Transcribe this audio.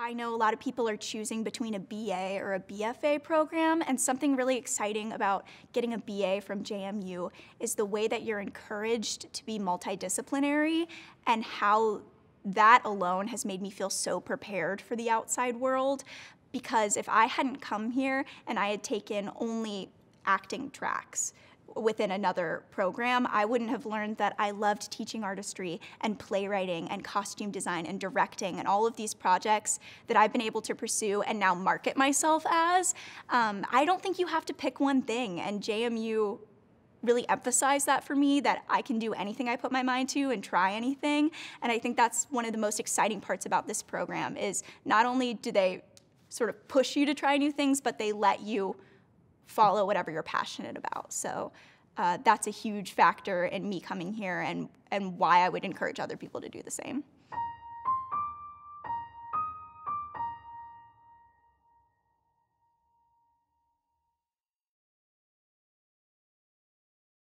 I know a lot of people are choosing between a BA or a BFA program, and something really exciting about getting a BA from JMU is the way that you're encouraged to be multidisciplinary and how that alone has made me feel so prepared for the outside world. Because if I hadn't come here and I had taken only acting tracks, within another program, I wouldn't have learned that I loved teaching artistry and playwriting and costume design and directing and all of these projects that I've been able to pursue and now market myself as. Um, I don't think you have to pick one thing, and JMU really emphasized that for me that I can do anything I put my mind to and try anything. And I think that's one of the most exciting parts about this program is not only do they sort of push you to try new things, but they let you follow whatever you're passionate about. So uh, that's a huge factor in me coming here and, and why I would encourage other people to do the same.